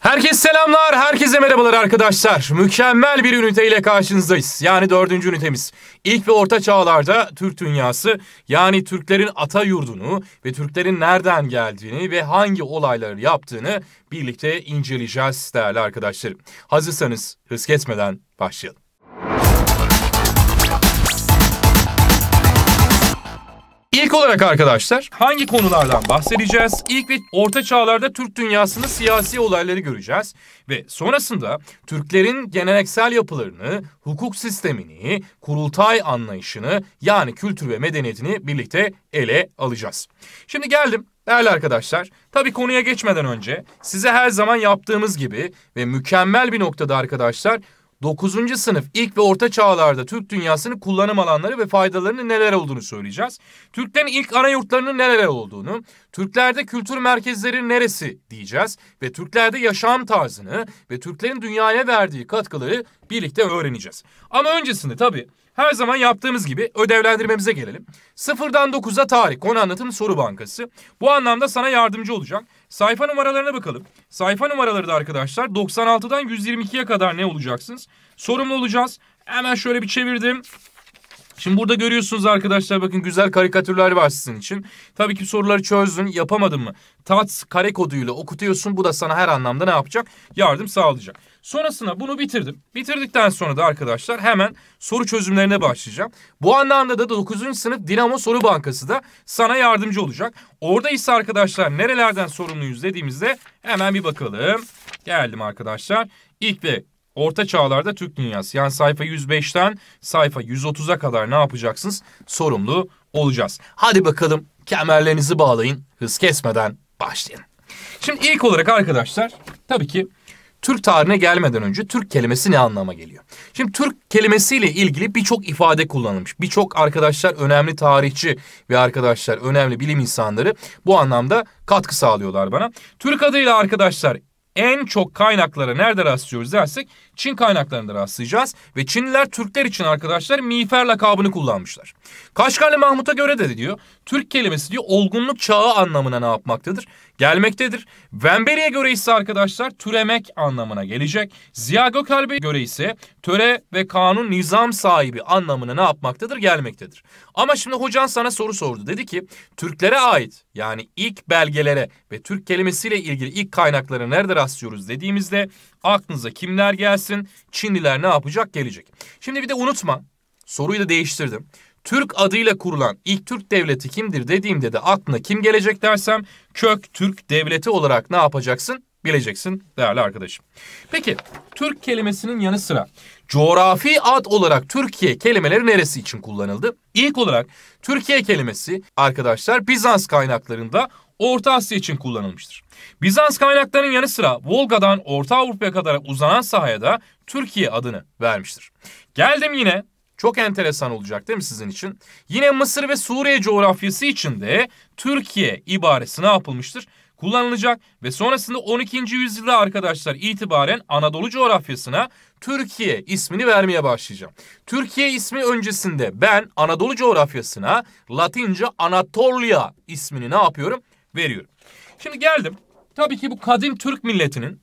Herkese selamlar, herkese merhabalar arkadaşlar. Mükemmel bir üniteyle karşınızdayız. Yani dördüncü ünitemiz. İlk ve orta çağlarda Türk dünyası yani Türklerin ata yurdunu ve Türklerin nereden geldiğini ve hangi olayları yaptığını birlikte inceleyeceğiz değerli arkadaşlarım. Hazırsanız hız kesmeden başlayalım. İlk olarak arkadaşlar hangi konulardan bahsedeceğiz? İlk ve orta çağlarda Türk dünyasında siyasi olayları göreceğiz. Ve sonrasında Türklerin geleneksel yapılarını, hukuk sistemini, kurultay anlayışını yani kültür ve medeniyetini birlikte ele alacağız. Şimdi geldim Değerli arkadaşlar, tabii konuya geçmeden önce size her zaman yaptığımız gibi ve mükemmel bir noktada arkadaşlar 9. sınıf ilk ve orta çağlarda Türk dünyasının kullanım alanları ve faydalarının neler olduğunu söyleyeceğiz. Türklerin ilk ana yurtlarının neler olduğunu, Türklerde kültür merkezleri neresi diyeceğiz ve Türklerde yaşam tarzını ve Türklerin dünyaya verdiği katkıları birlikte öğreneceğiz. Ama öncesinde tabii her zaman yaptığımız gibi ödevlendirmemize gelelim. Sıfırdan 9'a tarih konu anlatım soru bankası. Bu anlamda sana yardımcı olacak. Sayfa numaralarına bakalım. Sayfa numaraları da arkadaşlar 96'dan 122'ye kadar ne olacaksınız? Sorumlu olacağız. Hemen şöyle bir çevirdim. Şimdi burada görüyorsunuz arkadaşlar bakın güzel karikatürler var sizin için. Tabii ki soruları çözdün yapamadın mı? TATS kare koduyla okutuyorsun bu da sana her anlamda ne yapacak? Yardım sağlayacak. Sonrasında bunu bitirdim. Bitirdikten sonra da arkadaşlar hemen soru çözümlerine başlayacağım. Bu anlamda da 9. sınıf Dinamo Soru Bankası da sana yardımcı olacak. Orada ise arkadaşlar nerelerden sorumluyuz dediğimizde hemen bir bakalım. Geldim arkadaşlar. İlk ve Orta çağlarda Türk dünyası yani sayfa 105'ten sayfa 130'a kadar ne yapacaksınız? Sorumlu olacağız. Hadi bakalım kemerlerinizi bağlayın hız kesmeden başlayın. Şimdi ilk olarak arkadaşlar tabii ki Türk tarihine gelmeden önce Türk kelimesi ne anlama geliyor? Şimdi Türk kelimesiyle ilgili birçok ifade kullanılmış. Birçok arkadaşlar önemli tarihçi ve arkadaşlar önemli bilim insanları bu anlamda katkı sağlıyorlar bana. Türk adıyla arkadaşlar en çok kaynaklara nerede rastlıyoruz dersek Çin kaynaklarında rastlayacağız. Ve Çinliler Türkler için arkadaşlar miğfer lakabını kullanmışlar. Kaşgarlı Mahmut'a göre de diyor Türk kelimesi diyor olgunluk çağı anlamına ne yapmaktadır? Gelmektedir. Vemberi'ye göre ise arkadaşlar türemek anlamına gelecek. Ziya Gökalp'e göre ise töre ve kanun nizam sahibi anlamına ne yapmaktadır? Gelmektedir. Ama şimdi hocan sana soru sordu. Dedi ki Türklere ait yani ilk belgelere ve Türk kelimesiyle ilgili ilk kaynaklara nerede rastlıyoruz dediğimizde aklınıza kimler gelsin? Çinliler ne yapacak? Gelecek. Şimdi bir de unutma soruyu da değiştirdim. Türk adıyla kurulan ilk Türk devleti kimdir dediğimde de aklına kim gelecek dersem kök Türk devleti olarak ne yapacaksın? Bileceksin değerli arkadaşım. Peki Türk kelimesinin yanı sıra coğrafi ad olarak Türkiye kelimeleri neresi için kullanıldı? İlk olarak Türkiye kelimesi arkadaşlar Bizans kaynaklarında Orta Asya için kullanılmıştır. Bizans kaynaklarının yanı sıra Volga'dan Orta Avrupa'ya kadar uzanan sahaya da Türkiye adını vermiştir. Geldim yine çok enteresan olacak değil mi sizin için? Yine Mısır ve Suriye coğrafyası için de Türkiye ibaresi ne yapılmıştır? kullanılacak ve sonrasında 12. yüzyılda arkadaşlar itibaren Anadolu coğrafyasına Türkiye ismini vermeye başlayacağım. Türkiye ismi öncesinde ben Anadolu coğrafyasına Latince Anatolia ismini ne yapıyorum? Veriyorum. Şimdi geldim. Tabii ki bu kadim Türk milletinin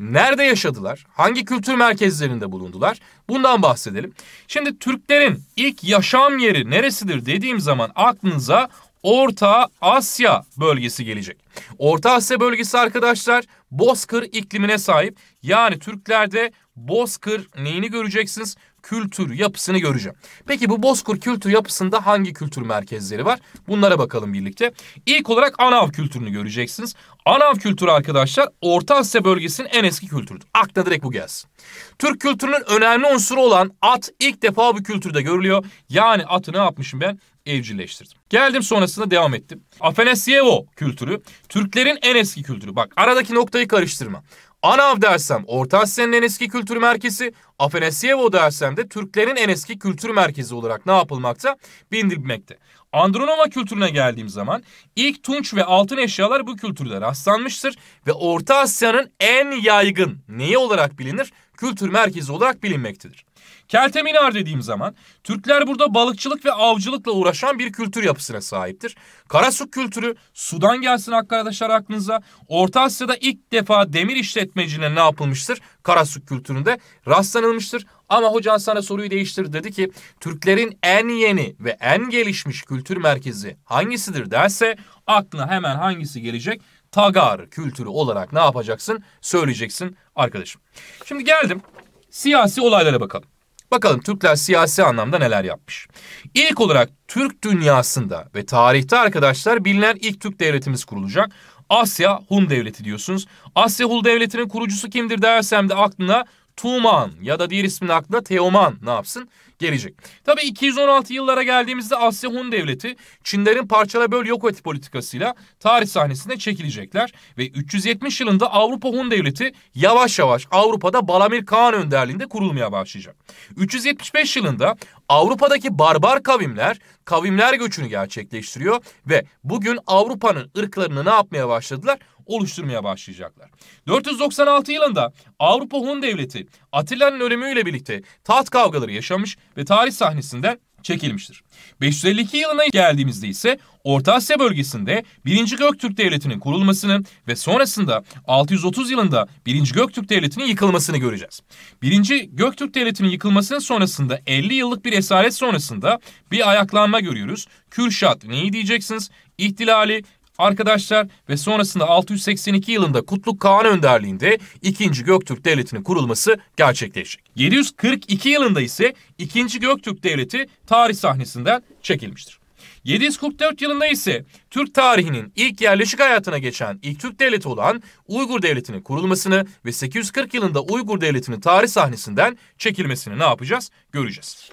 Nerede yaşadılar? Hangi kültür merkezlerinde bulundular? Bundan bahsedelim. Şimdi Türklerin ilk yaşam yeri neresidir dediğim zaman aklınıza Orta Asya bölgesi gelecek. Orta Asya bölgesi arkadaşlar Bozkır iklimine sahip. Yani Türklerde Bozkır neyini göreceksiniz? Kültür yapısını göreceğim. Peki bu Bozkır kültür yapısında hangi kültür merkezleri var? Bunlara bakalım birlikte. İlk olarak Anav kültürünü göreceksiniz. Anav kültürü arkadaşlar Orta Asya bölgesinin en eski kültürüdür. Aklına direkt bu gelsin. Türk kültürünün önemli unsuru olan at ilk defa bu kültürde görülüyor. Yani atı ne yapmışım ben? evcilleştirdim. Geldim sonrasında devam ettim. Afanasyevo kültürü Türklerin en eski kültürü. Bak aradaki noktayı karıştırma. Anav dersem Orta Asya'nın en eski kültür merkezi, Afanasyevo dersem de Türklerin en eski kültür merkezi olarak ne yapılmakta? Bildirilmekte. Andronova kültürüne geldiğim zaman ilk tunç ve altın eşyalar bu kültürde rastlanmıştır ve Orta Asya'nın en yaygın neyi olarak bilinir? Kültür merkezi olarak bilinmektedir. Kelteminar dediğim zaman Türkler burada balıkçılık ve avcılıkla uğraşan bir kültür yapısına sahiptir. Karasuk kültürü sudan gelsin arkadaşlar aklınıza. Orta Asya'da ilk defa demir işletmeciliğine ne yapılmıştır? Karasuk kültüründe rastlanılmıştır. Ama hocan sana soruyu değiştir dedi ki Türklerin en yeni ve en gelişmiş kültür merkezi hangisidir derse aklına hemen hangisi gelecek? Tagar kültürü olarak ne yapacaksın? Söyleyeceksin arkadaşım. Şimdi geldim siyasi olaylara bakalım. Bakalım Türkler siyasi anlamda neler yapmış. İlk olarak Türk dünyasında ve tarihte arkadaşlar bilinen ilk Türk devletimiz kurulacak. Asya Hun Devleti diyorsunuz. Asya Hun Devleti'nin kurucusu kimdir dersem de aklına Tuman ya da diğer isminin aklında Teoman ne yapsın? Gelecek. Tabii 216 yıllara geldiğimizde Asya Hun Devleti Çinlerin parçala böl yok et politikasıyla tarih sahnesinde çekilecekler ve 370 yılında Avrupa Hun Devleti yavaş yavaş Avrupa'da Balamir Kağan önderliğinde kurulmaya başlayacak. 375 yılında Avrupa'daki barbar kavimler kavimler göçünü gerçekleştiriyor ve bugün Avrupa'nın ırklarını ne yapmaya başladılar? Oluşturmaya başlayacaklar. 496 yılında Avrupa Hun Devleti Atilla'nın ölümüyle birlikte taht kavgaları yaşamış ve tarih sahnesinden çekilmiştir. 552 yılına geldiğimizde ise Orta Asya bölgesinde 1. Göktürk Devleti'nin kurulmasını ve sonrasında 630 yılında 1. Göktürk Devleti'nin yıkılmasını göreceğiz. 1. Göktürk Devleti'nin yıkılmasının sonrasında 50 yıllık bir esaret sonrasında bir ayaklanma görüyoruz. Kürşat neyi diyeceksiniz? İhtilali arkadaşlar ve sonrasında 682 yılında Kutluk Kağan önderliğinde 2. Göktürk Devleti'nin kurulması gerçekleşecek. 742 yılında ise 2. Göktürk Devleti tarih sahnesinden çekilmiştir. 744 yılında ise Türk tarihinin ilk yerleşik hayatına geçen ilk Türk devleti olan Uygur Devleti'nin kurulmasını ve 840 yılında Uygur Devleti'nin tarih sahnesinden çekilmesini ne yapacağız? Göreceğiz.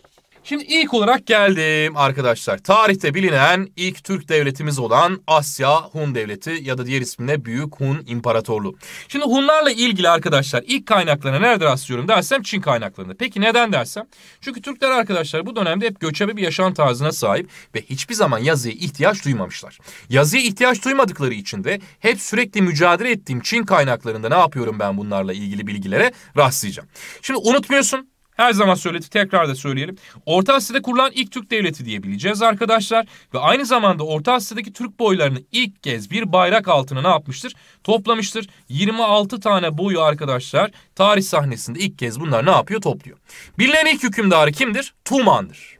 Şimdi ilk olarak geldim arkadaşlar. Tarihte bilinen ilk Türk devletimiz olan Asya Hun Devleti ya da diğer ismine Büyük Hun İmparatorluğu. Şimdi Hunlarla ilgili arkadaşlar ilk kaynaklarına nerede rastlıyorum dersem Çin kaynaklarında. Peki neden dersem? Çünkü Türkler arkadaşlar bu dönemde hep göçebe bir yaşam tarzına sahip ve hiçbir zaman yazıya ihtiyaç duymamışlar. Yazıya ihtiyaç duymadıkları için de hep sürekli mücadele ettiğim Çin kaynaklarında ne yapıyorum ben bunlarla ilgili bilgilere rastlayacağım. Şimdi unutmuyorsun her zaman söyledik tekrar da söyleyelim. Orta Asya'da kurulan ilk Türk devleti diyebileceğiz arkadaşlar. Ve aynı zamanda Orta Asya'daki Türk boylarını ilk kez bir bayrak altına ne yapmıştır? Toplamıştır. 26 tane boyu arkadaşlar tarih sahnesinde ilk kez bunlar ne yapıyor? Topluyor. Bilinen ilk hükümdarı kimdir? Tuman'dır.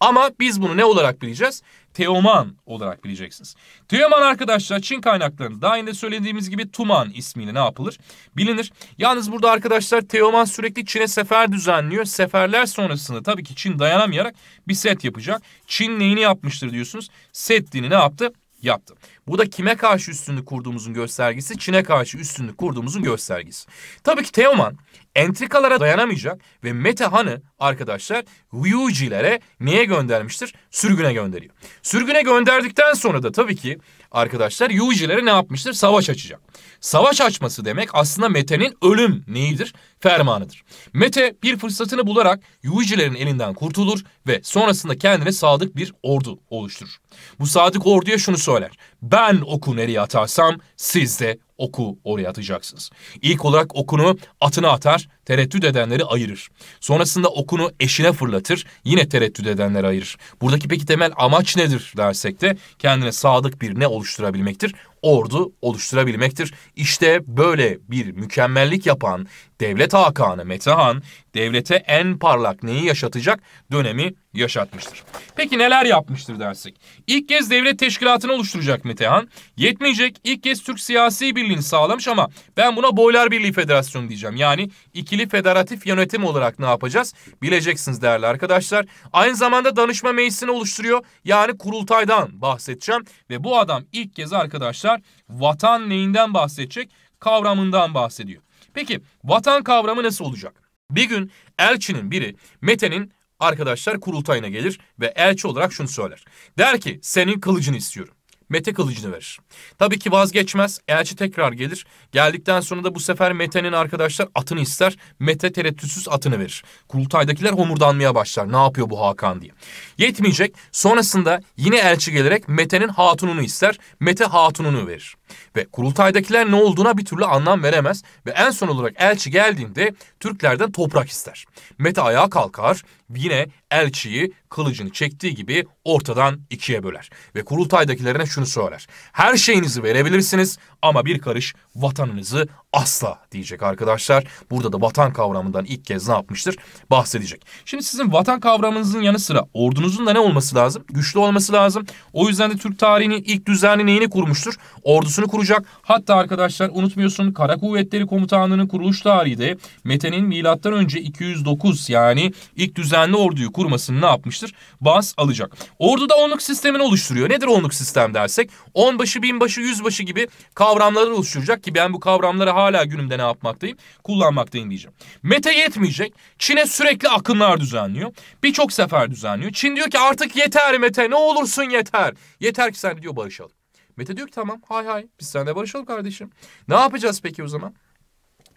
Ama biz bunu ne olarak bileceğiz? Teoman olarak bileceksiniz. Teoman arkadaşlar Çin kaynaklarında daha önce söylediğimiz gibi Tuman ismiyle ne yapılır? Bilinir. Yalnız burada arkadaşlar Teoman sürekli Çin'e sefer düzenliyor. Seferler sonrasında tabii ki Çin dayanamayarak bir set yapacak. Çin neyini yapmıştır diyorsunuz? Set dini ne yaptı? Yaptı. Bu da kime karşı üstünlük kurduğumuzun göstergesi, Çin'e karşı üstünlük kurduğumuzun göstergesi. Tabii ki Teoman entrikalara dayanamayacak ve Mete Han'ı arkadaşlar Ryuji'lere niye göndermiştir? Sürgüne gönderiyor. Sürgüne gönderdikten sonra da tabii ki arkadaşlar Ryuji'lere ne yapmıştır? Savaş açacak. Savaş açması demek aslında Mete'nin ölüm neyidir? Fermanıdır. Mete bir fırsatını bularak Yujilerin elinden kurtulur ve sonrasında kendine sadık bir ordu oluşturur. Bu sadık orduya şunu söyler. Ben oku nereye atarsam siz de oku oraya atacaksınız. İlk olarak okunu atına atar, tereddüt edenleri ayırır. Sonrasında okunu eşine fırlatır, yine tereddüt edenleri ayırır. Buradaki peki temel amaç nedir dersek de kendine sadık bir ne oluşturabilmektir? Ordu oluşturabilmektir. İşte böyle bir mükemmellik yapan devlet hakanı Metehan devlete en parlak neyi yaşatacak dönemi yaşatmıştır. Peki neler yapmıştır dersek? İlk kez devlet teşkilatını oluşturacak Metehan. Yetmeyecek ilk kez Türk siyasi birliğini sağlamış ama ben buna Boylar Birliği Federasyonu diyeceğim. Yani ikili federatif yönetim olarak ne yapacağız? Bileceksiniz değerli arkadaşlar. Aynı zamanda danışma meclisini oluşturuyor. Yani kurultaydan bahsedeceğim. Ve bu adam ilk kez arkadaşlar vatan neyinden bahsedecek? Kavramından bahsediyor. Peki vatan kavramı nasıl olacak? Bir gün elçinin biri Mete'nin arkadaşlar kurultayına gelir ve elçi olarak şunu söyler. Der ki senin kılıcını istiyorum. Mete kılıcını verir. Tabii ki vazgeçmez. Elçi tekrar gelir. Geldikten sonra da bu sefer Mete'nin arkadaşlar atını ister. Mete tereddütsüz atını verir. Kurultaydakiler homurdanmaya başlar. Ne yapıyor bu Hakan diye. Yetmeyecek. Sonrasında yine elçi gelerek Mete'nin hatununu ister. Mete hatununu verir. Ve kurultaydakiler ne olduğuna bir türlü anlam veremez ve en son olarak elçi geldiğinde Türklerden toprak ister. Mete ayağa kalkar yine elçiyi kılıcını çektiği gibi ortadan ikiye böler. Ve kurultaydakilerine şunu söyler. Her şeyinizi verebilirsiniz ama bir karış vatanınızı asla diyecek arkadaşlar. Burada da vatan kavramından ilk kez ne yapmıştır? Bahsedecek. Şimdi sizin vatan kavramınızın yanı sıra ordunuzun da ne olması lazım? Güçlü olması lazım. O yüzden de Türk tarihinin ilk düzenli neyini kurmuştur? Ordusunu kuracak. Hatta arkadaşlar unutmuyorsun Kara Kuvvetleri Komutanlığı'nın kuruluş tarihi de Mete'nin milattan önce 209 yani ilk düzenli orduyu kurmasını ne yapmıştır? Bas alacak. Ordu da onluk sistemini oluşturuyor. Nedir onluk sistem dersek? Onbaşı, binbaşı, yüzbaşı gibi kavramları oluşturacak ki ben bu kavramları hala günümde ne yapmaktayım? Kullanmaktayım diyeceğim. Mete yetmeyecek. Çin'e sürekli akınlar düzenliyor. Birçok sefer düzenliyor. Çin diyor ki artık yeter Mete ne olursun yeter. Yeter ki sen diyor barışalım. Mete diyor ki tamam hay hay biz seninle barışalım kardeşim. Ne yapacağız peki o zaman?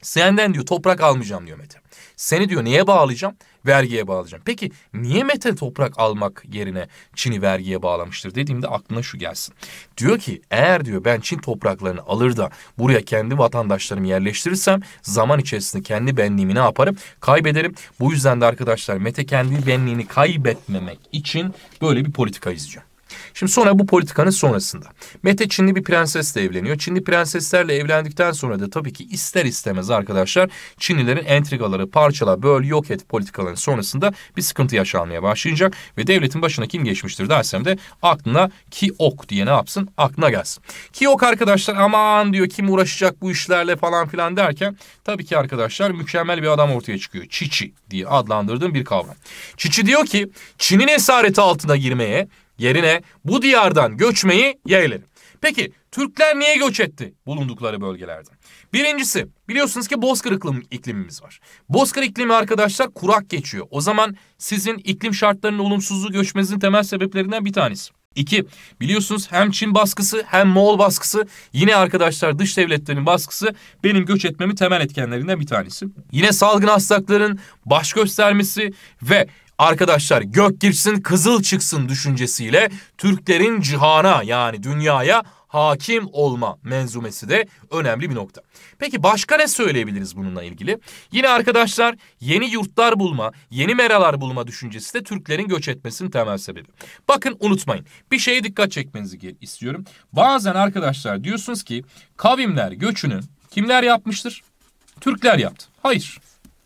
Senden diyor toprak almayacağım diyor Mete. Seni diyor neye bağlayacağım? Vergiye bağlayacağım. Peki niye Mete toprak almak yerine Çin'i vergiye bağlamıştır dediğimde aklına şu gelsin. Diyor ki eğer diyor ben Çin topraklarını alır da buraya kendi vatandaşlarımı yerleştirirsem zaman içerisinde kendi benliğimi ne yaparım? Kaybederim. Bu yüzden de arkadaşlar Mete kendi benliğini kaybetmemek için böyle bir politika izliyor. Şimdi sonra bu politikanın sonrasında Mete Çinli bir prensesle evleniyor. Çinli prenseslerle evlendikten sonra da tabii ki ister istemez arkadaşlar Çinlilerin entrigaları parçala, böl, yok et politikaların sonrasında bir sıkıntı yaşanmaya başlayacak ve devletin başına kim geçmiştir dersem de aklına Kiok diye ne yapsın? Aklına gelsin. Kiok arkadaşlar aman diyor kim uğraşacak bu işlerle falan filan derken tabii ki arkadaşlar mükemmel bir adam ortaya çıkıyor. Çiçi diye adlandırdığım bir kavram. Çiçi diyor ki Çin'in esareti altına girmeye Yerine bu diyardan göçmeyi yeğlerim. Peki Türkler niye göç etti bulundukları bölgelerden? Birincisi biliyorsunuz ki bozkır iklim, iklimimiz var. Bozkır iklimi arkadaşlar kurak geçiyor. O zaman sizin iklim şartlarının olumsuzluğu göçmenizin temel sebeplerinden bir tanesi. İki, biliyorsunuz hem Çin baskısı hem Moğol baskısı yine arkadaşlar dış devletlerin baskısı benim göç etmemi temel etkenlerinden bir tanesi. Yine salgın hastalıkların baş göstermesi ve arkadaşlar gök girsin kızıl çıksın düşüncesiyle Türklerin cihana yani dünyaya hakim olma menzumesi de önemli bir nokta. Peki başka ne söyleyebiliriz bununla ilgili? Yine arkadaşlar yeni yurtlar bulma, yeni meralar bulma düşüncesi de Türklerin göç etmesinin temel sebebi. Bakın unutmayın bir şeye dikkat çekmenizi istiyorum. Bazen arkadaşlar diyorsunuz ki kavimler göçünü kimler yapmıştır? Türkler yaptı. Hayır.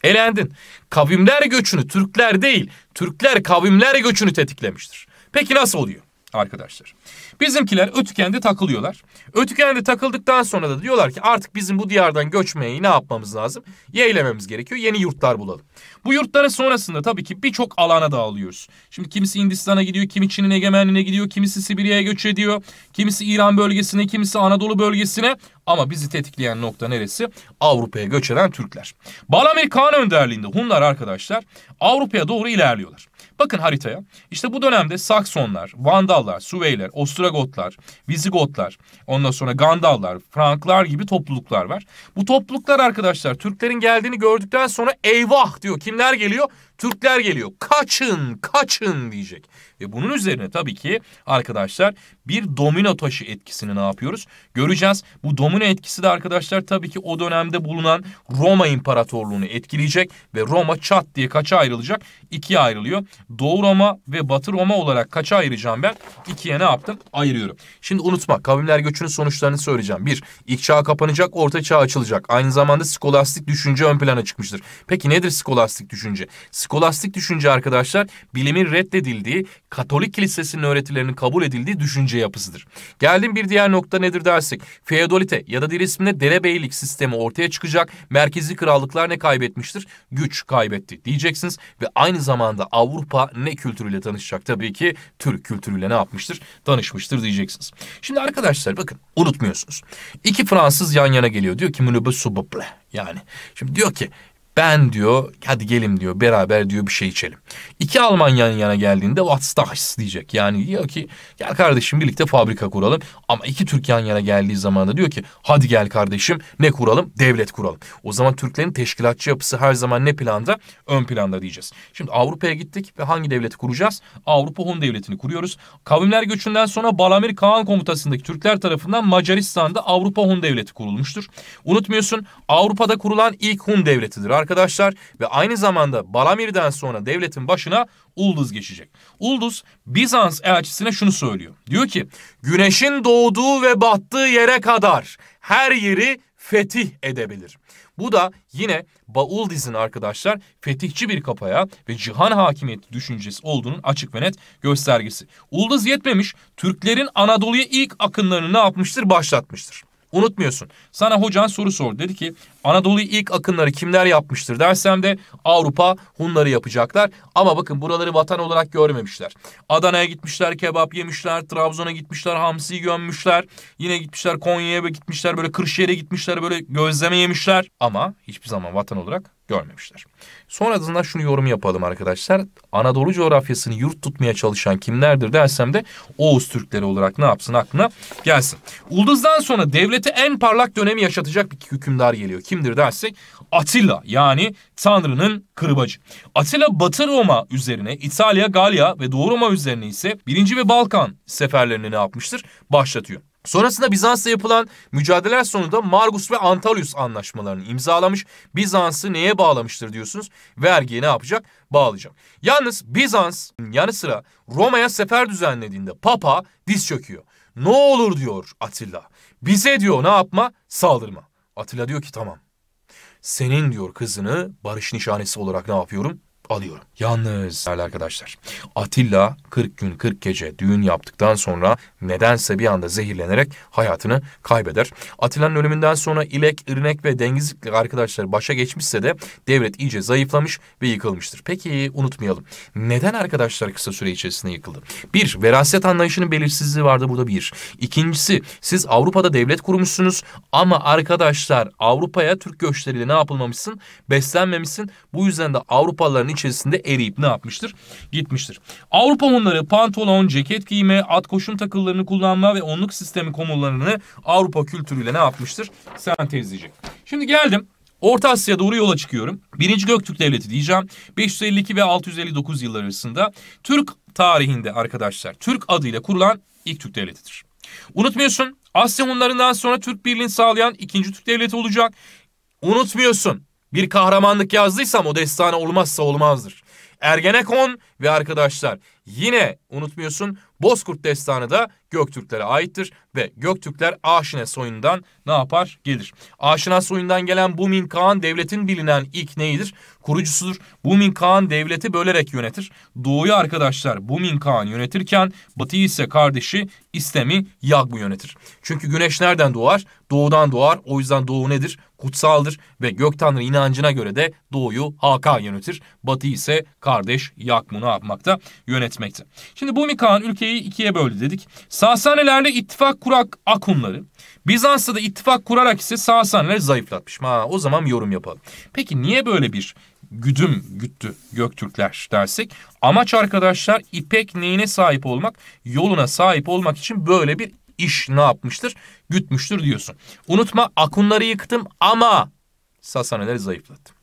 Elendin. Kavimler göçünü Türkler değil, Türkler kavimler göçünü tetiklemiştir. Peki nasıl oluyor arkadaşlar? Bizimkiler Ötüken'de takılıyorlar. Ötüken'de takıldıktan sonra da diyorlar ki artık bizim bu diyardan göçmeyi ne yapmamız lazım? Yeğlememiz gerekiyor. Yeni yurtlar bulalım. Bu yurtların sonrasında tabii ki birçok alana dağılıyoruz. Şimdi kimisi Hindistan'a gidiyor, kimi Çin'in egemenliğine gidiyor, kimisi Sibirya'ya göç ediyor, kimisi İran bölgesine, kimisi Anadolu bölgesine. Ama bizi tetikleyen nokta neresi? Avrupa'ya göç eden Türkler. Balamir Kağan önderliğinde Hunlar arkadaşlar Avrupa'ya doğru ilerliyorlar. Bakın haritaya. İşte bu dönemde Saksonlar, Vandallar, Suveyler, Ostrogotlar, Vizigotlar, ondan sonra Gandallar, Franklar gibi topluluklar var. Bu topluluklar arkadaşlar Türklerin geldiğini gördükten sonra eyvah diyor. Kimler geliyor? Türkler geliyor. Kaçın, kaçın diyecek. Ve bunun üzerine tabii ki arkadaşlar bir domino taşı etkisini ne yapıyoruz? Göreceğiz. Bu domino etkisi de arkadaşlar tabii ki o dönemde bulunan Roma İmparatorluğunu etkileyecek ve Roma çat diye kaça ayrılacak? İkiye ayrılıyor. Doğu Roma ve Batı Roma olarak kaça ayıracağım ben? İkiye ne yaptım? Ayırıyorum. Şimdi unutma kavimler göçünün sonuçlarını söyleyeceğim. Bir, ilk çağ kapanacak, orta çağ açılacak. Aynı zamanda skolastik düşünce ön plana çıkmıştır. Peki nedir skolastik düşünce? Skolastik düşünce arkadaşlar bilimin reddedildiği, Katolik kilisesinin öğretilerinin kabul edildiği düşünce yapısıdır. Geldim bir diğer nokta nedir dersek, feodalite ya da diğer isminde derebeylik sistemi ortaya çıkacak. Merkezi krallıklar ne kaybetmiştir? Güç kaybetti diyeceksiniz ve aynı zamanda Avrupa ne kültürüyle tanışacak? Tabii ki Türk kültürüyle ne yapmıştır? Tanışmıştır diyeceksiniz. Şimdi arkadaşlar bakın unutmuyorsunuz. İki Fransız yan yana geliyor. Diyor ki Münubü subuple. Yani şimdi diyor ki Ben diyor hadi gelin diyor beraber diyor bir şey içelim. İki Alman yan yana geldiğinde what's das diyecek. Yani diyor ki gel kardeşim birlikte fabrika kuralım. Ama iki Türk yan yana geldiği zaman da diyor ki hadi gel kardeşim ne kuralım? Devlet kuralım. O zaman Türklerin teşkilatçı yapısı her zaman ne planda? Ön planda diyeceğiz. Şimdi Avrupa'ya gittik ve hangi devleti kuracağız? Avrupa Hun Devleti'ni kuruyoruz. Kavimler göçünden sonra Balamir Kağan komutasındaki Türkler tarafından Macaristan'da Avrupa Hun Devleti kurulmuştur. Unutmuyorsun Avrupa'da kurulan ilk Hun Devleti'dir arkadaşlar ve aynı zamanda Balamir'den sonra devletin başına Ulduz geçecek. Ulduz Bizans elçisine şunu söylüyor. Diyor ki güneşin doğduğu ve battığı yere kadar her yeri fetih edebilir. Bu da yine Bauldiz'in arkadaşlar fetihçi bir kafaya ve cihan hakimiyeti düşüncesi olduğunun açık ve net göstergesi. Ulduz yetmemiş, Türklerin Anadolu'ya ilk akınlarını ne yapmıştır? Başlatmıştır. Unutmuyorsun. Sana hocan soru sordu. Dedi ki Anadolu'yu ilk akınları kimler yapmıştır dersem de Avrupa Hunları yapacaklar. Ama bakın buraları vatan olarak görmemişler. Adana'ya gitmişler kebap yemişler. Trabzon'a gitmişler hamsi gömmüşler. Yine gitmişler Konya'ya gitmişler böyle Kırşehir'e gitmişler böyle gözleme yemişler. Ama hiçbir zaman vatan olarak görmemişler. Sonrasında şunu yorum yapalım arkadaşlar. Anadolu coğrafyasını yurt tutmaya çalışan kimlerdir dersem de Oğuz Türkleri olarak ne yapsın aklına gelsin. Ulduz'dan sonra devlete en parlak dönemi yaşatacak bir hükümdar geliyor. Kimdir dersek Atilla yani Tanrı'nın kırbacı. Atilla Batı Roma üzerine İtalya, Galya ve Doğu Roma üzerine ise 1. ve Balkan seferlerini ne yapmıştır? Başlatıyor. Sonrasında Bizans'la yapılan mücadeleler sonunda Margus ve Antalius anlaşmalarını imzalamış. Bizans'ı neye bağlamıştır diyorsunuz? Vergiye ne yapacak? Bağlayacak. Yalnız Bizans yanı sıra Roma'ya sefer düzenlediğinde Papa diz çöküyor. Ne olur diyor Atilla. Bize diyor ne yapma? Saldırma. Atilla diyor ki tamam. Senin diyor kızını barış nişanesi olarak ne yapıyorum? Alıyorum. Yalnız arkadaşlar Atilla 40 gün 40 gece düğün yaptıktan sonra nedense bir anda zehirlenerek hayatını kaybeder. Atilla'nın ölümünden sonra İlek, İrnek ve Dengizlik arkadaşlar başa geçmişse de devlet iyice zayıflamış ve yıkılmıştır. Peki unutmayalım. Neden arkadaşlar kısa süre içerisinde yıkıldı? Bir, veraset anlayışının belirsizliği vardı burada bir. İkincisi, siz Avrupa'da devlet kurmuşsunuz ama arkadaşlar Avrupa'ya Türk göçleriyle ne yapılmamışsın? Beslenmemişsin. Bu yüzden de Avrupalıların içerisinde eriyip ne yapmıştır? Gitmiştir. Avrupa Hunları pantolon, ceket giyme, at koşum takılarını kullanma ve onluk sistemi konularını Avrupa kültürüyle ne yapmıştır? Sentezleyecek. Şimdi geldim. Orta Asya'ya doğru yola çıkıyorum. Birinci Göktürk Devleti diyeceğim. 552 ve 659 yıllar arasında Türk tarihinde arkadaşlar Türk adıyla kurulan ilk Türk devletidir. Unutmuyorsun Asya Hunlarından sonra Türk birliğini sağlayan ikinci Türk devleti olacak. Unutmuyorsun bir kahramanlık yazdıysam o destane olmazsa olmazdır. Ergenekon ve arkadaşlar yine unutmuyorsun Bozkurt destanı da Göktürklere aittir ve Göktürkler Aşine soyundan ne yapar? Gelir. Aşina soyundan gelen Bumin Kağan devletin bilinen ilk neyidir? Kurucusudur. Bumin Kağan devleti bölerek yönetir. Doğuyu arkadaşlar Bumin Kağan yönetirken batıyı ise kardeşi İstemi Yagbu yönetir. Çünkü güneş nereden doğar? Doğudan doğar. O yüzden doğu nedir? Kutsaldır ve gök tanrı inancına göre de doğuyu Hakan yönetir. Batı ise kardeş Yagmu ne yapmakta? Yönetmekte. Şimdi Bumin Kağan ülkeyi ikiye böldü dedik. Sasanilerle ittifak kurak Akunları. Bizans'ta da ittifak kurarak ise Sasanileri zayıflatmış. Ha, o zaman yorum yapalım. Peki niye böyle bir güdüm güttü Göktürkler dersek? Amaç arkadaşlar İpek neyine sahip olmak? Yoluna sahip olmak için böyle bir iş ne yapmıştır? Gütmüştür diyorsun. Unutma Akunları yıktım ama Sasanileri zayıflattım.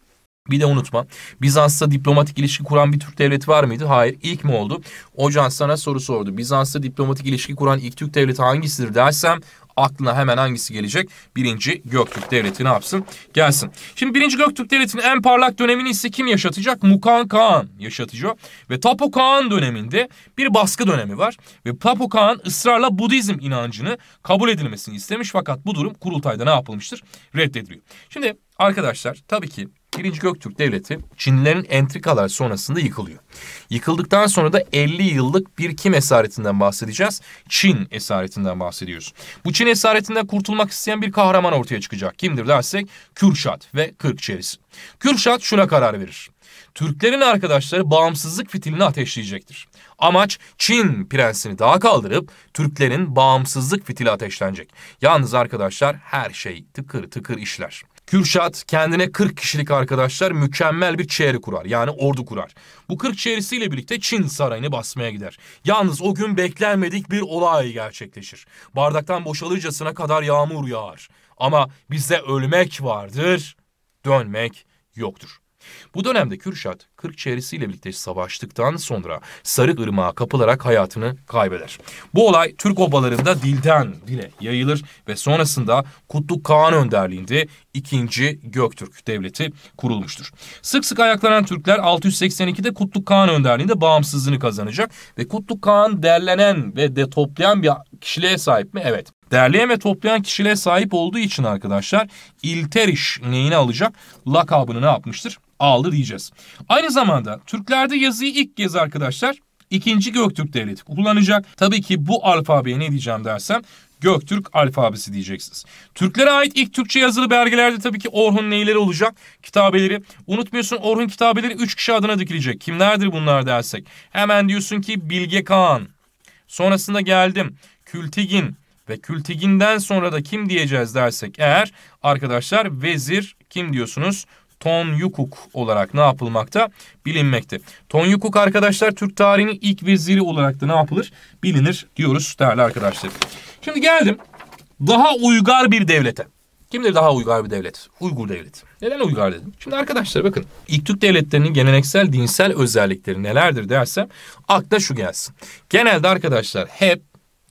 Bir de unutma Bizans'ta diplomatik ilişki kuran bir Türk devleti var mıydı? Hayır. İlk mi oldu? Hocan sana soru sordu. Bizans'ta diplomatik ilişki kuran ilk Türk devleti hangisidir dersem aklına hemen hangisi gelecek? Birinci Göktürk Devleti ne yapsın? Gelsin. Şimdi birinci Göktürk Devleti'nin en parlak dönemini ise kim yaşatacak? Mukan Kağan yaşatacak. Ve Tapo Kağan döneminde bir baskı dönemi var. Ve Tapo Kağan ısrarla Budizm inancını kabul edilmesini istemiş. Fakat bu durum kurultayda ne yapılmıştır? Reddediliyor. Şimdi arkadaşlar tabii ki Birinci Göktürk Devleti Çinlilerin entrikalar sonrasında yıkılıyor. Yıkıldıktan sonra da 50 yıllık bir kim esaretinden bahsedeceğiz? Çin esaretinden bahsediyoruz. Bu Çin esaretinden kurtulmak isteyen bir kahraman ortaya çıkacak. Kimdir dersek Kürşat ve Kırkçerisi. Kürşat şuna karar verir. Türklerin arkadaşları bağımsızlık fitilini ateşleyecektir. Amaç Çin prensini daha kaldırıp Türklerin bağımsızlık fitili ateşlenecek. Yalnız arkadaşlar her şey tıkır tıkır işler. Kürşat kendine 40 kişilik arkadaşlar mükemmel bir çeyre kurar. Yani ordu kurar. Bu 40 çeyresiyle birlikte Çin sarayını basmaya gider. Yalnız o gün beklenmedik bir olay gerçekleşir. Bardaktan boşalırcasına kadar yağmur yağar. Ama bizde ölmek vardır, dönmek yoktur. Bu dönemde Kürşat, Kırkçehrisi ile birlikte savaştıktan sonra Sarık Irmağa kapılarak hayatını kaybeder. Bu olay Türk obalarında dilden dile yayılır ve sonrasında Kutluk Kağan önderliğinde 2. Göktürk Devleti kurulmuştur. Sık sık ayaklanan Türkler 682'de Kutluk Kağan önderliğinde bağımsızlığını kazanacak ve Kutluk Kağan derlenen ve de toplayan bir kişiliğe sahip mi? Evet. Derleyen ve toplayan kişiliğe sahip olduğu için arkadaşlar İlteriş neyini alacak? Lakabını ne yapmıştır? Aldı diyeceğiz. Aynı zamanda Türklerde yazıyı ilk kez arkadaşlar ikinci Göktürk Devleti kullanacak. Tabii ki bu alfabeye ne diyeceğim dersem Göktürk alfabesi diyeceksiniz. Türklere ait ilk Türkçe yazılı belgelerde tabii ki Orhun neyleri olacak? Kitabeleri. Unutmuyorsun Orhun kitabeleri 3 kişi adına dikilecek. Kimlerdir bunlar dersek? Hemen diyorsun ki Bilge Kağan. Sonrasında geldim. Kültigin, ve Kültigin'den sonra da kim diyeceğiz dersek eğer arkadaşlar vezir kim diyorsunuz? Ton Yukuk olarak ne yapılmakta? Bilinmekte. Ton Yukuk arkadaşlar Türk tarihinin ilk veziri olarak da ne yapılır? Bilinir diyoruz değerli arkadaşlar. Şimdi geldim daha uygar bir devlete. Kimdir daha uygar bir devlet? Uygur devleti. Neden uygar dedim? Şimdi arkadaşlar bakın ilk Türk devletlerinin geleneksel dinsel özellikleri nelerdir dersem akla şu gelsin. Genelde arkadaşlar hep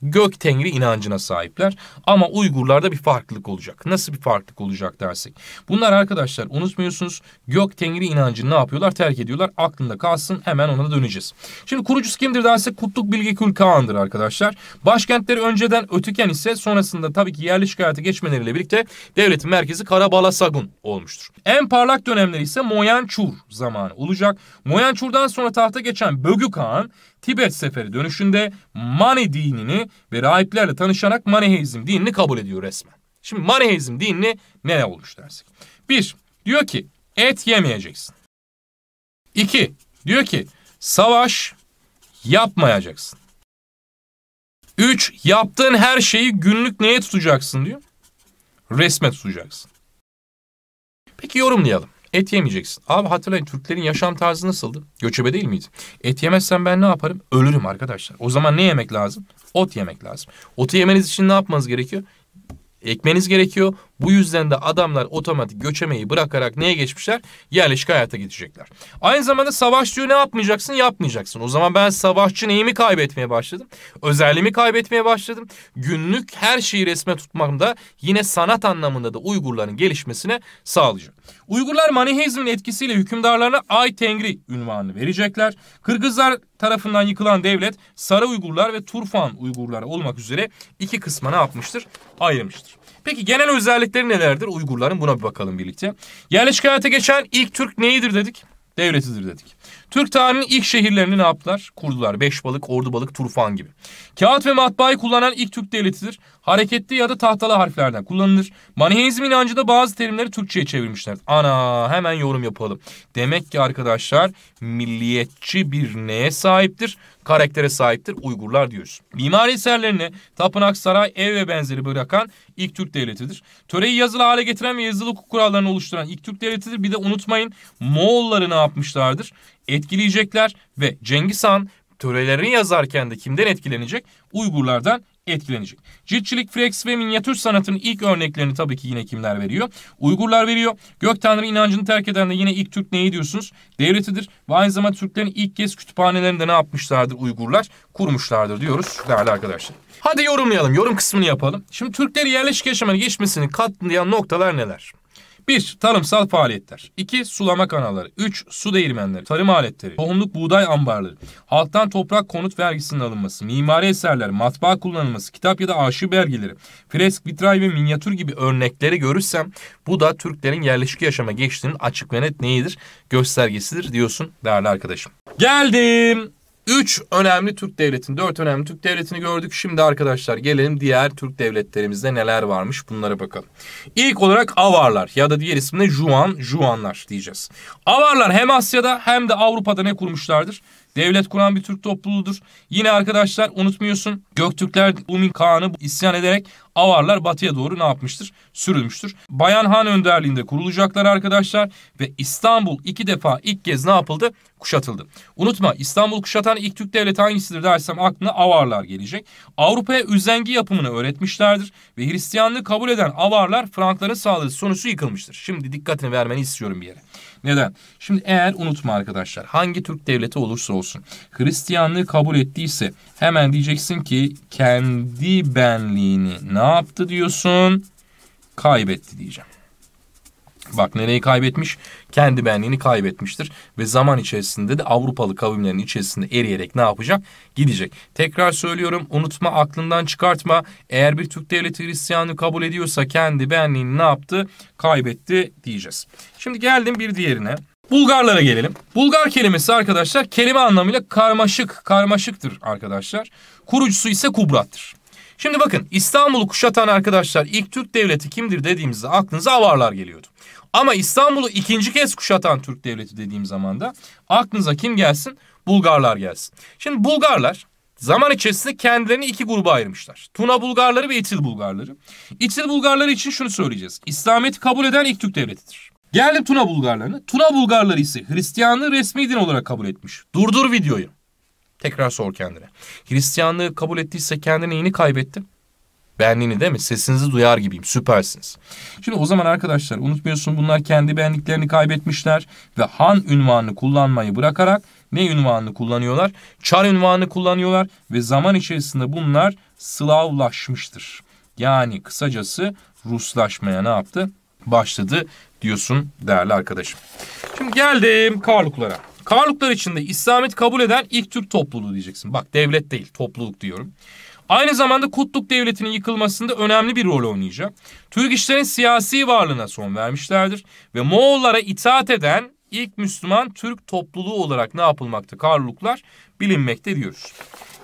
gök tengri inancına sahipler. Ama Uygurlarda bir farklılık olacak. Nasıl bir farklılık olacak dersek. Bunlar arkadaşlar unutmuyorsunuz gök tengri inancını ne yapıyorlar? Terk ediyorlar. Aklında kalsın hemen ona döneceğiz. Şimdi kurucusu kimdir dersek Kutluk Bilge Kül Kağan'dır arkadaşlar. Başkentleri önceden Ötüken ise sonrasında tabii ki yerleşik hayata geçmeleriyle birlikte devletin merkezi Karabalasagun olmuştur. En parlak dönemleri ise Moyançur zamanı olacak. Moyançur'dan sonra tahta geçen Bögü Kağan Tibet seferi dönüşünde Mani dinini ve rahiplerle tanışarak Maniheizm dinini kabul ediyor resmen. Şimdi Maniheizm dinini ne olmuş dersek. Bir, diyor ki et yemeyeceksin. İki, diyor ki savaş yapmayacaksın. Üç, yaptığın her şeyi günlük neye tutacaksın diyor. Resme tutacaksın. Peki yorumlayalım. Et yemeyeceksin. Abi hatırlayın Türklerin yaşam tarzı nasıldı? Göçebe değil miydi? Et yemezsen ben ne yaparım? Ölürüm arkadaşlar. O zaman ne yemek lazım? Ot yemek lazım. Otu yemeniz için ne yapmanız gerekiyor? ekmeniz gerekiyor. Bu yüzden de adamlar otomatik göçemeyi bırakarak neye geçmişler? Yerleşik hayata gidecekler. Aynı zamanda savaş diyor ne yapmayacaksın? Yapmayacaksın. O zaman ben savaşçı neyimi kaybetmeye başladım? Özelliğimi kaybetmeye başladım. Günlük her şeyi resme tutmamda yine sanat anlamında da Uygurların gelişmesine sağlayacak. Uygurlar Maniheizmin etkisiyle hükümdarlarına Ay Tengri ünvanını verecekler. Kırgızlar tarafından yıkılan devlet Sarı Uygurlar ve Turfan Uygurlar olmak üzere iki kısma ne yapmıştır? Ayırmıştır. Peki genel özellikleri nelerdir Uygurların? Buna bir bakalım birlikte. Yerleşik hayata geçen ilk Türk neyidir dedik? Devletidir dedik. Türk tarihinin ilk şehirlerini ne yaptılar? Kurdular. Beşbalık, Ordubalık, Turfan gibi. Kağıt ve matbaayı kullanan ilk Türk devletidir. Hareketli ya da tahtalı harflerden kullanılır. Maniheizm inancında bazı terimleri Türkçe'ye çevirmişler. Ana hemen yorum yapalım. Demek ki arkadaşlar milliyetçi bir neye sahiptir? Karaktere sahiptir Uygurlar diyoruz. Mimari eserlerini tapınak, saray, ev ve benzeri bırakan ilk Türk devletidir. Töreyi yazılı hale getiren ve yazılı hukuk kurallarını oluşturan ilk Türk devletidir. Bir de unutmayın Moğolları ne yapmışlardır? Etkileyecekler ve Cengiz Han törelerini yazarken de kimden etkilenecek? Uygurlardan etkilenecek. Ciltçilik, freks ve minyatür sanatının ilk örneklerini tabii ki yine kimler veriyor? Uygurlar veriyor. Gök Tanrı inancını terk eden de yine ilk Türk neyi diyorsunuz? Devletidir. Ve aynı zamanda Türklerin ilk kez kütüphanelerinde ne yapmışlardır Uygurlar? Kurmuşlardır diyoruz değerli arkadaşlar. Hadi yorumlayalım. Yorum kısmını yapalım. Şimdi Türkleri yerleşik yaşamına geçmesini katlayan noktalar neler? 1. Tarımsal faaliyetler. 2. Sulama kanalları. 3. Su değirmenleri, tarım aletleri, tohumluk buğday ambarları, halktan toprak konut vergisinin alınması, mimari eserler, matbaa kullanılması, kitap ya da arşiv belgeleri, fresk, vitray ve minyatür gibi örnekleri görürsem bu da Türklerin yerleşik yaşama geçtiğinin açık ve net neyidir? Göstergesidir diyorsun değerli arkadaşım. Geldim. 3 önemli Türk devletini, 4 önemli Türk devletini gördük. Şimdi arkadaşlar gelelim diğer Türk devletlerimizde neler varmış bunlara bakalım. İlk olarak Avarlar ya da diğer ismine Juan, Juanlar diyeceğiz. Avarlar hem Asya'da hem de Avrupa'da ne kurmuşlardır? Devlet kuran bir Türk topluluğudur. Yine arkadaşlar unutmuyorsun Göktürkler Umi Kağan'ı isyan ederek Avarlar batıya doğru ne yapmıştır? Sürülmüştür. Bayan Han önderliğinde kurulacaklar arkadaşlar ve İstanbul iki defa ilk kez ne yapıldı? Kuşatıldı. Unutma İstanbul kuşatan ilk Türk devleti hangisidir dersem aklına Avarlar gelecek. Avrupa'ya üzengi yapımını öğretmişlerdir ve Hristiyanlığı kabul eden Avarlar Frankların sağladığı sonusu yıkılmıştır. Şimdi dikkatini vermeni istiyorum bir yere. Neden? Şimdi eğer unutma arkadaşlar hangi Türk devleti olursa olsun Hristiyanlığı kabul ettiyse hemen diyeceksin ki kendi benliğini ne yaptı diyorsun? Kaybetti diyeceğim. Bak nereyi kaybetmiş? Kendi benliğini kaybetmiştir. Ve zaman içerisinde de Avrupalı kavimlerin içerisinde eriyerek ne yapacak? Gidecek. Tekrar söylüyorum unutma aklından çıkartma. Eğer bir Türk devleti Hristiyanlığı kabul ediyorsa kendi benliğini ne yaptı? Kaybetti diyeceğiz. Şimdi geldim bir diğerine. Bulgarlara gelelim. Bulgar kelimesi arkadaşlar kelime anlamıyla karmaşık, karmaşıktır arkadaşlar. Kurucusu ise Kubrat'tır. Şimdi bakın İstanbul'u kuşatan arkadaşlar ilk Türk devleti kimdir dediğimizde aklınıza Avarlar geliyordu. Ama İstanbul'u ikinci kez kuşatan Türk devleti dediğim zaman da aklınıza kim gelsin? Bulgarlar gelsin. Şimdi Bulgarlar zaman içerisinde kendilerini iki gruba ayırmışlar. Tuna Bulgarları ve İtil Bulgarları. İtil Bulgarları için şunu söyleyeceğiz. İslamiyet'i kabul eden ilk Türk devletidir. Geldim Tuna Bulgarlarına. Tuna Bulgarları ise Hristiyanlığı resmi din olarak kabul etmiş. Durdur videoyu. Tekrar sor kendine. Hristiyanlığı kabul ettiyse kendini neyini kaybetti? Benliğini değil mi? Sesinizi duyar gibiyim. Süpersiniz. Şimdi o zaman arkadaşlar unutmuyorsun bunlar kendi benliklerini kaybetmişler ve han ünvanını kullanmayı bırakarak ne ünvanını kullanıyorlar? Çar ünvanını kullanıyorlar ve zaman içerisinde bunlar Slavlaşmıştır. Yani kısacası Ruslaşmaya ne yaptı? Başladı diyorsun değerli arkadaşım. Şimdi geldim Karluklara. Karluklar içinde İslamiyet kabul eden ilk Türk topluluğu diyeceksin. Bak devlet değil topluluk diyorum. Aynı zamanda Kutluk Devleti'nin yıkılmasında önemli bir rol oynayacak. Türk işlerin siyasi varlığına son vermişlerdir ve Moğollara itaat eden ilk Müslüman Türk topluluğu olarak ne yapılmakta Karluklar bilinmekte diyoruz.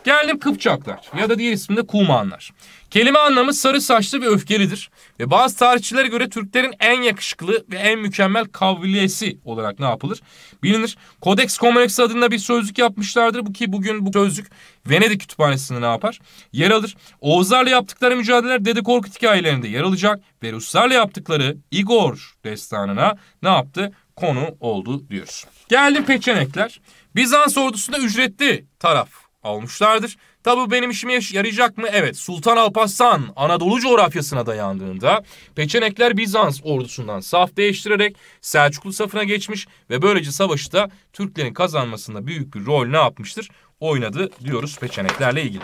Geldim Kıpçaklar ya da diğer isminde Kumanlar. Kelime anlamı sarı saçlı ve öfkelidir. Ve bazı tarihçilere göre Türklerin en yakışıklı ve en mükemmel kavliyesi olarak ne yapılır? Bilinir. Codex Communex adında bir sözlük yapmışlardır. Bu ki bugün bu sözlük Venedik kütüphanesinde ne yapar? Yer alır. Oğuzlarla yaptıkları mücadeleler Dede Korkut hikayelerinde yer alacak. Ve Ruslarla yaptıkları Igor destanına ne yaptı? Konu oldu diyoruz. Geldim Peçenekler. Bizans ordusunda ücretli taraf almışlardır. Tabi benim işime yarayacak mı? Evet. Sultan Alparslan Anadolu coğrafyasına dayandığında Peçenekler Bizans ordusundan saf değiştirerek Selçuklu safına geçmiş ve böylece savaşı da Türklerin kazanmasında büyük bir rol ne yapmıştır? Oynadı diyoruz Peçeneklerle ilgili.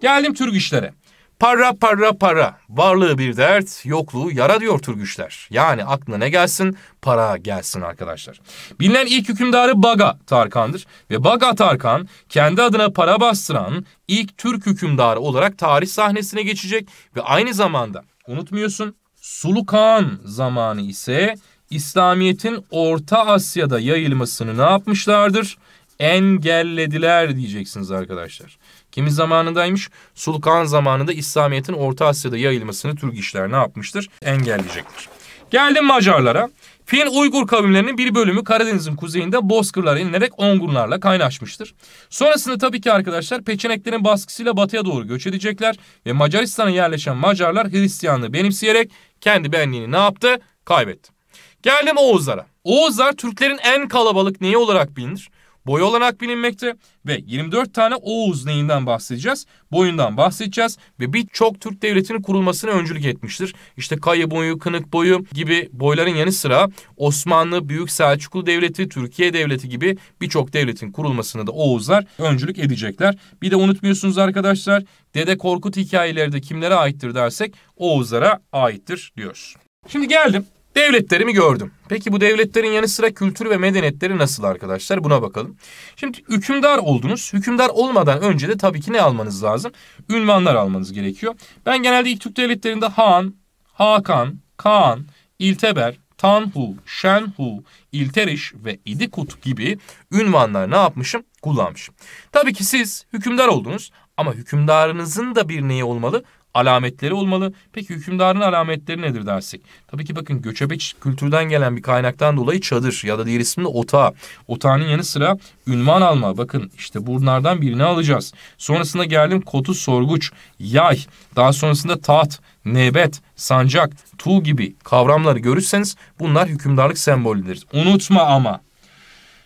Geldim Türk işlere. Para para para. Varlığı bir dert, yokluğu yara diyor Turgüşler. Yani aklına ne gelsin? Para gelsin arkadaşlar. Bilinen ilk hükümdarı Baga Tarkan'dır. Ve Baga Tarkan kendi adına para bastıran ilk Türk hükümdarı olarak tarih sahnesine geçecek. Ve aynı zamanda unutmuyorsun Sulukan zamanı ise İslamiyet'in Orta Asya'da yayılmasını ne yapmışlardır? Engellediler diyeceksiniz arkadaşlar. Kimi zamanındaymış? Sulkan zamanında İslamiyet'in Orta Asya'da yayılmasını Türk işler ne yapmıştır? Engelleyecektir. Geldim Macarlara. Fin Uygur kavimlerinin bir bölümü Karadeniz'in kuzeyinde Bozkırlara inilerek Ongurlarla kaynaşmıştır. Sonrasında tabii ki arkadaşlar Peçeneklerin baskısıyla batıya doğru göç edecekler ve Macaristan'a yerleşen Macarlar Hristiyanlığı benimseyerek kendi benliğini ne yaptı? Kaybetti. Geldim Oğuzlara. Oğuzlar Türklerin en kalabalık neyi olarak bilinir? Boy olarak bilinmekte ve 24 tane Oğuz neyinden bahsedeceğiz? Boyundan bahsedeceğiz ve birçok Türk devletinin kurulmasına öncülük etmiştir. İşte Kayı boyu, Kınık boyu gibi boyların yanı sıra Osmanlı, Büyük Selçuklu Devleti, Türkiye Devleti gibi birçok devletin kurulmasına da Oğuzlar öncülük edecekler. Bir de unutmuyorsunuz arkadaşlar Dede Korkut hikayeleri de kimlere aittir dersek Oğuzlara aittir diyoruz. Şimdi geldim Devletlerimi gördüm. Peki bu devletlerin yanı sıra kültür ve medeniyetleri nasıl arkadaşlar? Buna bakalım. Şimdi hükümdar oldunuz. Hükümdar olmadan önce de tabii ki ne almanız lazım? Ünvanlar almanız gerekiyor. Ben genelde ilk Türk devletlerinde Han, Hakan, Kaan, İlteber, Tanhu, Şenhu, İlteriş ve İdikut gibi ünvanlar ne yapmışım? Kullanmışım. Tabii ki siz hükümdar oldunuz ama hükümdarınızın da bir neyi olmalı? Alametleri olmalı. Peki hükümdarın alametleri nedir dersek? Tabii ki bakın göçebe kültürden gelen bir kaynaktan dolayı çadır ya da diğer isminde otağı. Otağının yanı sıra ünvan alma. Bakın işte bunlardan birini alacağız. Sonrasında geldim kotu sorguç, yay. Daha sonrasında taht, nebet, sancak, tuğ gibi kavramları görürseniz bunlar hükümdarlık sembolüdür. Unutma ama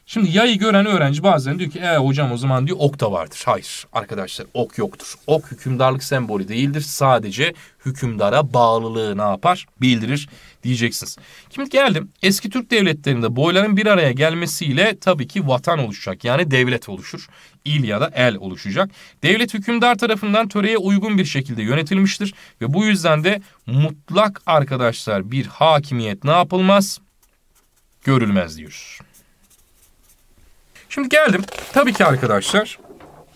Şimdi yayı gören öğrenci bazen diyor ki e hocam o zaman diyor ok da vardır. Hayır arkadaşlar ok yoktur. Ok hükümdarlık sembolü değildir. Sadece hükümdara bağlılığı ne yapar? Bildirir diyeceksiniz. Şimdi geldim eski Türk devletlerinde boyların bir araya gelmesiyle tabii ki vatan oluşacak. Yani devlet oluşur. İl ya da el oluşacak. Devlet hükümdar tarafından töreye uygun bir şekilde yönetilmiştir. Ve bu yüzden de mutlak arkadaşlar bir hakimiyet ne yapılmaz? Görülmez diyoruz. Şimdi geldim. Tabii ki arkadaşlar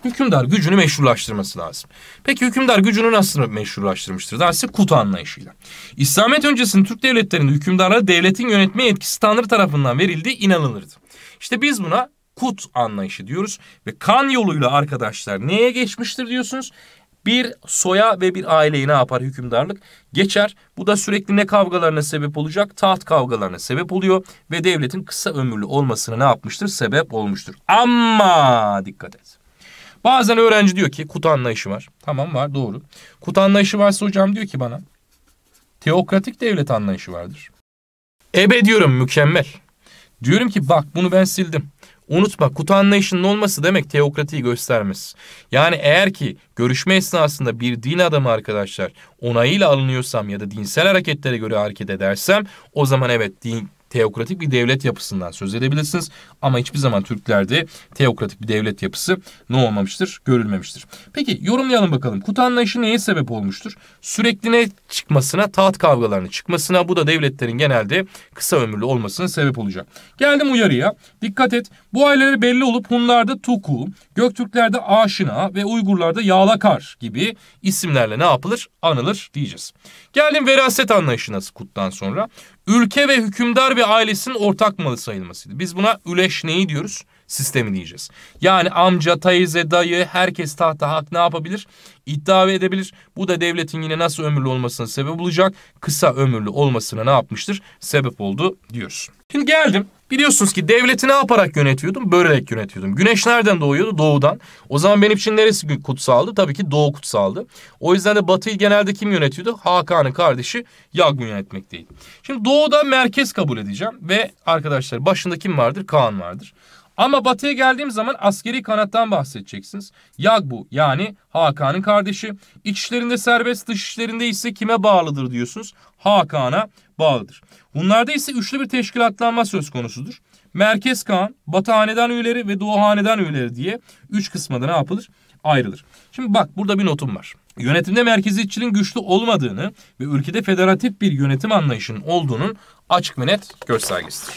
hükümdar gücünü meşrulaştırması lazım. Peki hükümdar gücünü nasıl meşrulaştırmıştır derse kut anlayışıyla. İslamiyet öncesinde Türk devletlerinde hükümdarlara devletin yönetme yetkisi Tanrı tarafından verildiği inanılırdı. İşte biz buna kut anlayışı diyoruz ve kan yoluyla arkadaşlar neye geçmiştir diyorsunuz? Bir soya ve bir aileyi ne yapar hükümdarlık? Geçer. Bu da sürekli ne kavgalarına sebep olacak? Taht kavgalarına sebep oluyor ve devletin kısa ömürlü olmasına ne yapmıştır? Sebep olmuştur. Ama dikkat et. Bazen öğrenci diyor ki kut anlayışı var. Tamam var doğru. Kut anlayışı varsa hocam diyor ki bana teokratik devlet anlayışı vardır. Ebe diyorum mükemmel. Diyorum ki bak bunu ben sildim. Unutma kutu anlayışının olması demek teokratiyi göstermez. Yani eğer ki görüşme esnasında bir din adamı arkadaşlar onayıyla alınıyorsam ya da dinsel hareketlere göre hareket edersem o zaman evet din, teokratik bir devlet yapısından söz edebilirsiniz. Ama hiçbir zaman Türklerde teokratik bir devlet yapısı ne olmamıştır? Görülmemiştir. Peki yorumlayalım bakalım. Kut anlayışı neye sebep olmuştur? Sürekli ne çıkmasına, taht kavgalarının çıkmasına bu da devletlerin genelde kısa ömürlü olmasına sebep olacak. Geldim uyarıya. Dikkat et. Bu aileler belli olup Hunlarda Tuku, Göktürklerde Aşina ve Uygurlarda Yağlakar gibi isimlerle ne yapılır? Anılır diyeceğiz. Geldim veraset anlayışına kuttan sonra ülke ve hükümdar bir ailesinin ortak malı sayılmasıydı. Biz buna üleş neyi diyoruz? Sistemi diyeceğiz. Yani amca, teyze, dayı herkes tahta hak ne yapabilir? İddia edebilir. Bu da devletin yine nasıl ömürlü olmasına sebep olacak? Kısa ömürlü olmasına ne yapmıştır? Sebep oldu diyoruz. Şimdi geldim Biliyorsunuz ki devleti ne yaparak yönetiyordum? Bölerek yönetiyordum. Güneş nereden doğuyordu? Doğudan. O zaman benim için neresi kutsaldı? Tabii ki doğu kutsaldı. O yüzden de batıyı genelde kim yönetiyordu? Hakan'ın kardeşi Yagmun yönetmekteydi. Şimdi doğuda merkez kabul edeceğim ve arkadaşlar başında kim vardır? Kaan vardır. Ama batıya geldiğim zaman askeri kanattan bahsedeceksiniz. Yagbu yani Hakan'ın kardeşi. İç serbest dış ise kime bağlıdır diyorsunuz? Hakan'a bağlıdır. Bunlarda ise üçlü bir teşkilatlanma söz konusudur. Merkez Kaan, Batı Hanedan üyeleri ve Doğu Hanedan üyeleri diye üç kısma da ne yapılır? Ayrılır. Şimdi bak burada bir notum var. Yönetimde merkeziyetçiliğin güçlü olmadığını ve ülkede federatif bir yönetim anlayışının olduğunun açık ve net göstergesidir.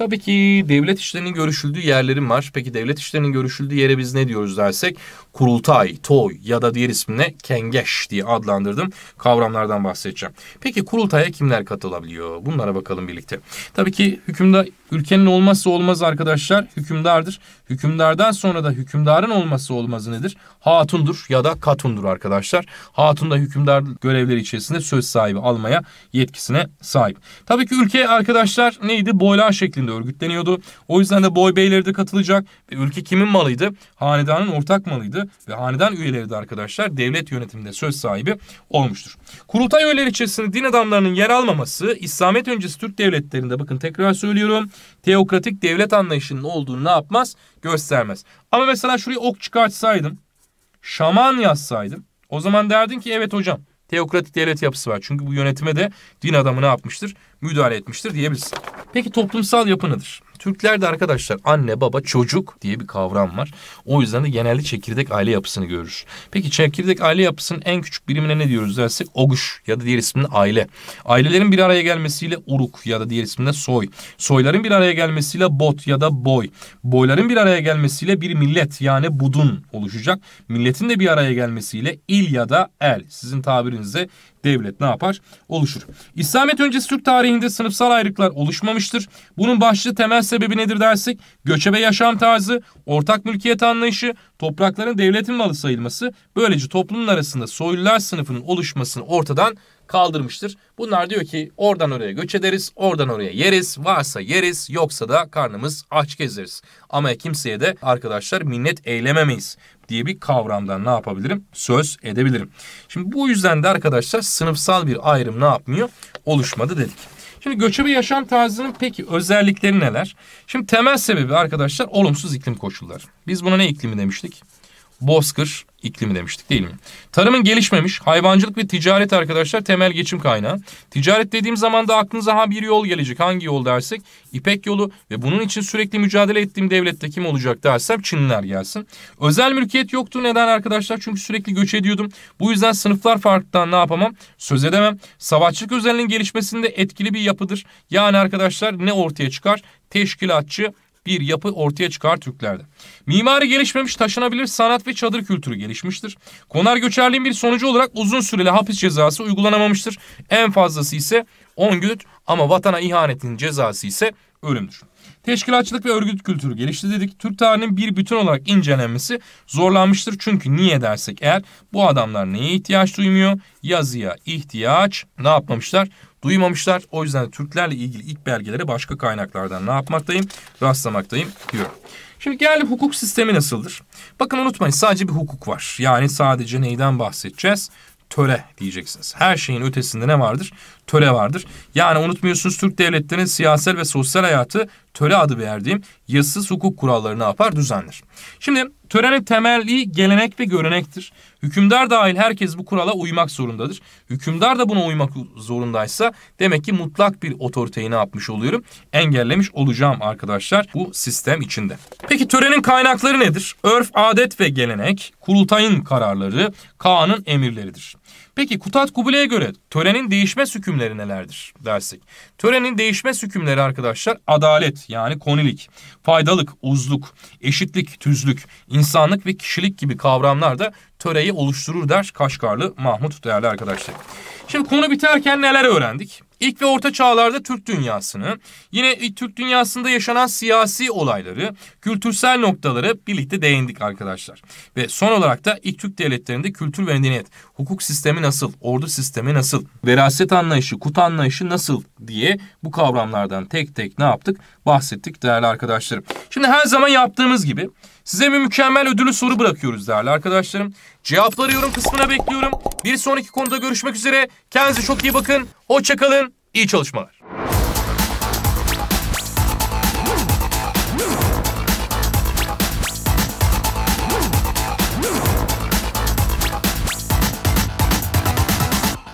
Tabii ki devlet işlerinin görüşüldüğü yerlerim var. Peki devlet işlerinin görüşüldüğü yere biz ne diyoruz dersek? Kurultay, toy ya da diğer ismine kengeş diye adlandırdım kavramlardan bahsedeceğim. Peki kurultaya kimler katılabiliyor? Bunlara bakalım birlikte. Tabii ki hükümdar ülkenin olmazsa olmaz arkadaşlar hükümdardır. Hükümdardan sonra da hükümdarın olması olmazı nedir? Hatundur ya da katundur arkadaşlar. Hatun da hükümdar görevleri içerisinde söz sahibi almaya yetkisine sahip. Tabii ki ülke arkadaşlar neydi? Boylar şeklinde örgütleniyordu. O yüzden de boy beyleri de katılacak. Ve ülke kimin malıydı? Hanedanın ortak malıydı. Ve hanedan üyeleri de arkadaşlar devlet yönetiminde söz sahibi olmuştur. Kurultay üyeleri içerisinde din adamlarının yer almaması İslamiyet öncesi Türk devletlerinde bakın tekrar söylüyorum teokratik devlet anlayışının olduğunu ne yapmaz? Göstermez. Ama mesela şuraya ok çıkartsaydım, şaman yazsaydım o zaman derdin ki evet hocam teokratik devlet yapısı var. Çünkü bu yönetime de din adamı ne yapmıştır? Müdahale etmiştir diyebiliriz. Peki toplumsal yapı nedir? Türklerde arkadaşlar anne baba çocuk diye bir kavram var. O yüzden de genelde çekirdek aile yapısını görürüz. Peki çekirdek aile yapısının en küçük birimine ne diyoruz dersek oguş ya da diğer isminde aile. Ailelerin bir araya gelmesiyle uruk ya da diğer isminde soy. Soyların bir araya gelmesiyle bot ya da boy. Boyların bir araya gelmesiyle bir millet yani budun oluşacak. Milletin de bir araya gelmesiyle il ya da el. Sizin tabirinizde devlet ne yapar? Oluşur. İslamiyet öncesi Türk tarihinde sınıfsal ayrılıklar oluşmamıştır. Bunun başlı temel sebebi nedir dersek göçebe yaşam tarzı, ortak mülkiyet anlayışı, toprakların devletin malı sayılması böylece toplumun arasında soylular sınıfının oluşmasını ortadan kaldırmıştır. Bunlar diyor ki oradan oraya göç ederiz, oradan oraya yeriz, varsa yeriz, yoksa da karnımız aç gezeriz. Ama kimseye de arkadaşlar minnet eylememeyiz diye bir kavramdan ne yapabilirim? Söz edebilirim. Şimdi bu yüzden de arkadaşlar sınıfsal bir ayrım ne yapmıyor? Oluşmadı dedik. Şimdi göçebe yaşam tarzının peki özellikleri neler? Şimdi temel sebebi arkadaşlar olumsuz iklim koşulları. Biz buna ne iklimi demiştik? Bozkır iklimi demiştik değil mi? Tarımın gelişmemiş, hayvancılık ve ticaret arkadaşlar temel geçim kaynağı. Ticaret dediğim zaman da aklınıza ha bir yol gelecek. Hangi yol dersek? İpek yolu ve bunun için sürekli mücadele ettiğim devlette kim olacak dersem Çinliler gelsin. Özel mülkiyet yoktu. Neden arkadaşlar? Çünkü sürekli göç ediyordum. Bu yüzden sınıflar farklıdan ne yapamam? Söz edemem. Savaşçılık özelliğinin gelişmesinde etkili bir yapıdır. Yani arkadaşlar ne ortaya çıkar? Teşkilatçı bir yapı ortaya çıkar Türklerde. Mimari gelişmemiş taşınabilir sanat ve çadır kültürü gelişmiştir. Konar göçerliğin bir sonucu olarak uzun süreli hapis cezası uygulanamamıştır. En fazlası ise 10 gün ama vatana ihanetin cezası ise ölümdür. Teşkilatçılık ve örgüt kültürü gelişti dedik. Türk tarihinin bir bütün olarak incelenmesi zorlanmıştır. Çünkü niye dersek eğer bu adamlar neye ihtiyaç duymuyor? Yazıya ihtiyaç ne yapmamışlar? Duymamışlar. O yüzden de Türklerle ilgili ilk belgeleri başka kaynaklardan ne yapmaktayım? Rastlamaktayım diyorum. Şimdi geldi hukuk sistemi nasıldır? Bakın unutmayın sadece bir hukuk var. Yani sadece neyden bahsedeceğiz? töre diyeceksiniz. Her şeyin ötesinde ne vardır? Töre vardır. Yani unutmuyorsunuz Türk devletlerinin siyasal ve sosyal hayatı töre adı verdiğim yazısız hukuk kuralları ne yapar? Düzenler. Şimdi törenin temeli gelenek ve görenektir. Hükümdar dahil herkes bu kurala uymak zorundadır. Hükümdar da buna uymak zorundaysa demek ki mutlak bir otoriteyi ne yapmış oluyorum? Engellemiş olacağım arkadaşlar bu sistem içinde. Peki törenin kaynakları nedir? Örf, adet ve gelenek, kurultayın kararları, Kaan'ın emirleridir. Peki Kutat Kubilay'a göre törenin değişme hükümleri nelerdir dersek? Törenin değişme hükümleri arkadaşlar adalet yani konilik, faydalık, uzluk, eşitlik, tüzlük, insanlık ve kişilik gibi kavramlar da töreyi oluşturur der Kaşgarlı Mahmut değerli arkadaşlar. Şimdi konu biterken neler öğrendik? İlk ve orta çağlarda Türk dünyasını, yine Türk dünyasında yaşanan siyasi olayları, kültürsel noktaları birlikte değindik arkadaşlar. Ve son olarak da ilk Türk devletlerinde kültür ve medeniyet, hukuk sistemi nasıl, ordu sistemi nasıl, veraset anlayışı, kut anlayışı nasıl diye bu kavramlardan tek tek ne yaptık? Bahsettik değerli arkadaşlarım. Şimdi her zaman yaptığımız gibi size bir mükemmel ödülü soru bırakıyoruz değerli arkadaşlarım. Cevapları yorum kısmına bekliyorum. Bir sonraki konuda görüşmek üzere. Kendinize çok iyi bakın. Hoşçakalın. İyi çalışmalar.